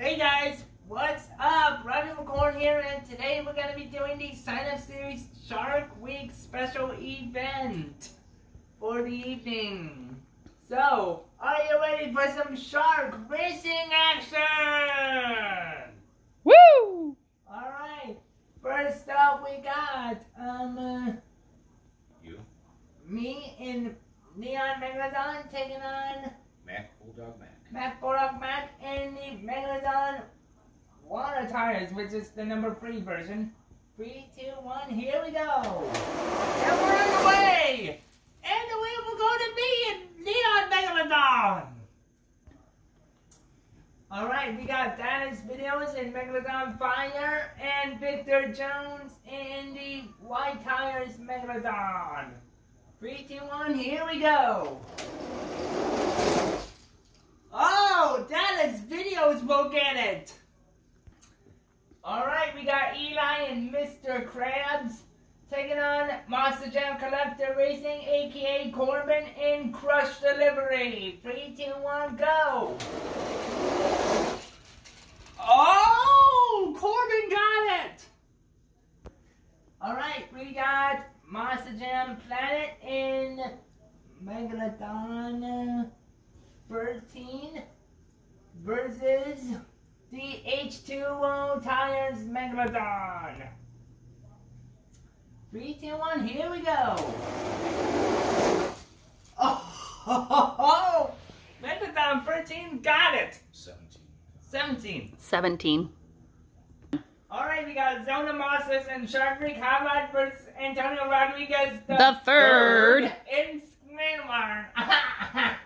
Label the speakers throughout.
Speaker 1: Hey guys, what's up? Roger McCord here, and today we're going to be doing the Sign Up Series Shark Week special event for the evening. So, are you ready for some shark racing action?
Speaker 2: Woo!
Speaker 1: Alright, first up we got, um, uh,
Speaker 3: You,
Speaker 1: me and Neon Megalodon taking on
Speaker 3: Mac, Bulldog Mac.
Speaker 1: Mac Borak Mac and the Megalodon water tires, which is the number three version. Three, two, one, here we go. And we're on the way. And we will go to me and Neon Megalodon. Alright, we got Dennis Videos and Megalodon Fire and Victor Jones and the White Tires Megalodon. Three, two, one, here we go. Oh, Videos will get it. Alright, we got Eli and Mr. Krabs taking on Monster Jam Collector Racing, aka Corbin in Crush Delivery. Three, two, one, go. Oh, Corbin got it. Alright, we got Monster Jam Planet in Megalodon. 13 versus the H2O Tires Megalodon. 3, 2, 1, here we go. Oh, Megalodon 13 got it.
Speaker 3: 17.
Speaker 1: 17.
Speaker 2: 17.
Speaker 1: Alright, we got Zona Mosses and Shark Creek versus Antonio Rodriguez
Speaker 2: The third.
Speaker 1: in Squidward.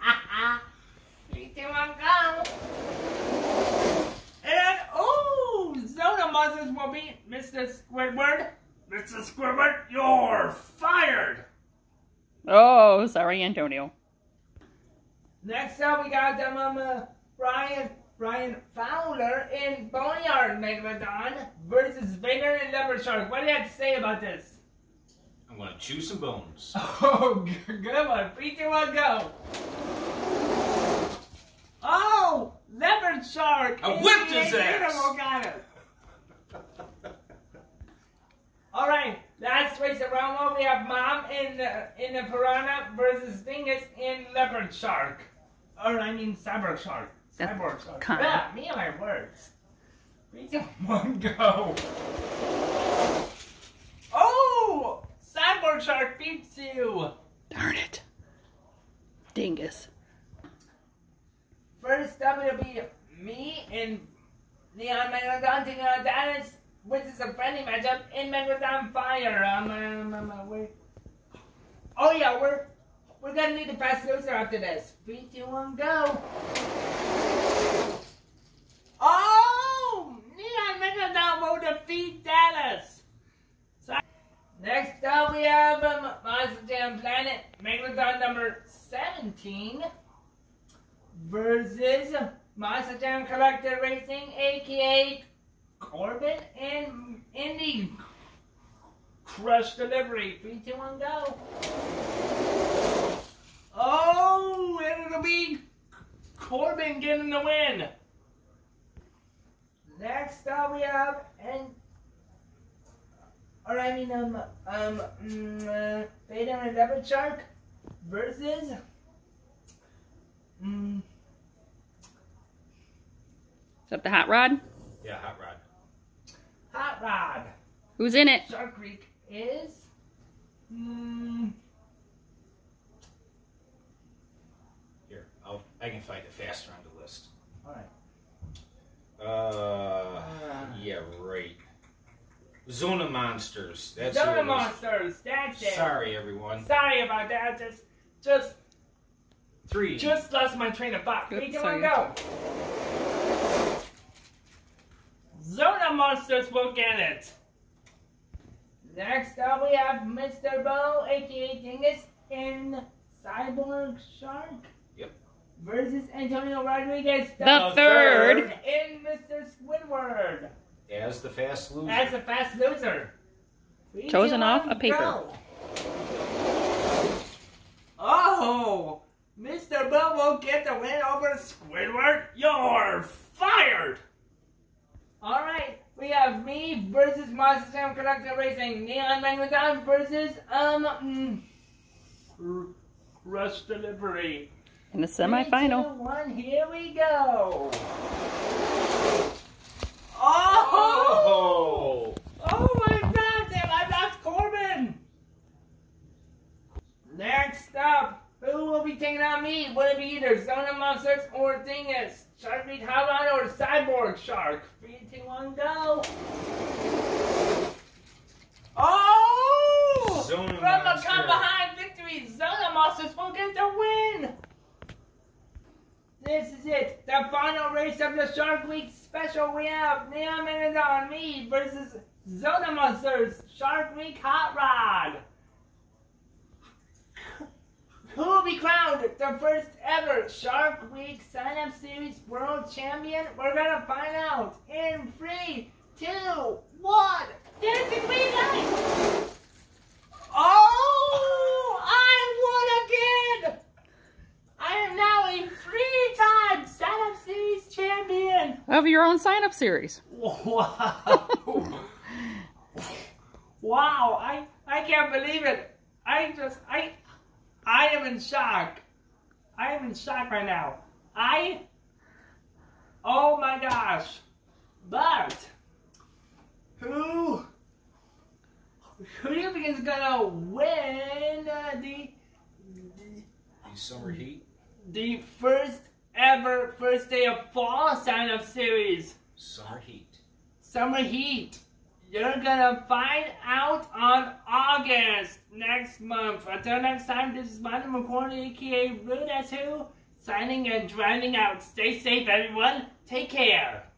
Speaker 1: Three, two, one, go. And, oh, Zona Mosses will be Mr. Squidward. Mr. Squidward, you're fired.
Speaker 2: Oh, sorry, Antonio.
Speaker 1: Next up, we got um, um, uh, Brian Brian Fowler in Boneyard Megalodon versus Vader and Leopard Shark. What do you have to say about this?
Speaker 3: I'm gonna chew some bones.
Speaker 1: Oh, good one. Three, two, one, go. Oh, Leopard Shark.
Speaker 3: I whipped his
Speaker 1: aka
Speaker 3: ass.
Speaker 1: Animal got it. All right, last race around one. We have Mom in the in the Piranha versus Dingus in Leopard Shark. Or I mean Cyborg Shark.
Speaker 2: That's
Speaker 1: Cyborg Shark.
Speaker 2: kinda-
Speaker 1: Yeah, me and my words. Three, two, one, go. Oh, Cyborg Shark beats you.
Speaker 2: Darn it. Dingus.
Speaker 1: Up, it'll be me and Neon Megalodon taking Dennis, which is a friendly matchup in Megalodon Fire. Um, um, um, we're, oh yeah, we're we're gonna need the fast loser after this. Three, two, one, go. Oh, Neon Megalodon will defeat Dallas. So, next up, we have um, Monster Jam Planet Megalodon number seventeen versus Monster Jam Collector Racing, aka Corbin and Indy Crush Delivery. Three, two, one, go. Oh, and it'll be Corbin getting the win. Next up, we have and. Or I mean, um, um, mm, uh, and Leopard Shark versus. Mm,
Speaker 2: Is that the hot rod?
Speaker 3: Yeah, hot rod.
Speaker 1: Hot Rod.
Speaker 2: Who's in it?
Speaker 1: Shark Creek is. Mm,
Speaker 3: Here, I'll, I can find it faster on the list.
Speaker 1: Alright.
Speaker 3: Uh, yeah, right. Zona Monsters. That's
Speaker 1: Zona
Speaker 3: was.
Speaker 1: Monsters. That's it.
Speaker 3: Sorry, everyone.
Speaker 1: Sorry about that. Just, just,
Speaker 3: Three.
Speaker 1: just lost my train of thought.
Speaker 2: Oops,
Speaker 1: Three, two,
Speaker 2: sorry.
Speaker 1: one, go. Zona Monsters will get it. Next up, we have Mr. Bo, aka Dingus, in Cyborg Shark.
Speaker 3: Yep.
Speaker 1: Versus Antonio Rodriguez,
Speaker 2: The third.
Speaker 1: in Mr. Squidward.
Speaker 3: As the fast loser.
Speaker 1: As a fast loser. Three,
Speaker 2: Chosen
Speaker 1: two,
Speaker 2: off
Speaker 1: one,
Speaker 2: a paper.
Speaker 1: go. Oh, Mr. Bill will get the win over Squidward. You're All right, we have me versus Monster Jam Collector Racing. Neon Megalodon versus, um, mm, R- Rush Delivery.
Speaker 2: In the
Speaker 1: Three,
Speaker 2: semifinal.
Speaker 1: two, one, here we go. Oh!
Speaker 3: Oh!
Speaker 1: Oh my god, damn, I lost Corbin! Next up, who will be taking on me? Will it be either Zona Monsters or Dingus? Shark Beat Cyborg Shark? Three, two, one, go! Oh!
Speaker 3: Zona
Speaker 1: From
Speaker 3: Monster.
Speaker 1: come behind victory, Zona Monsters will get the win! This is it, the final race of the Shark Week special. We have Neon Megalodon me versus Zona Monsters Shark Week Hot Rod. Who will be crowned the first ever Shark Week Sign Up Series World Champion? We're gonna find out in three, two, one. The green light. Oh, I won again! I am now a three-time Sign Up Series champion.
Speaker 2: Of your own sign up series.
Speaker 1: Wow! wow! I I can't believe it. I just I am in shock. I am in shock right now. I oh my gosh! But who who do you think is gonna win uh, the
Speaker 3: The summer heat.
Speaker 1: the first ever first day of fall sign up series?
Speaker 3: Summer heat.
Speaker 1: Summer Heat. You're gonna find out on August next month. Until next time, this is Martin McCorney, aka Rude Who, signing and driving out. Stay safe, everyone. Take care.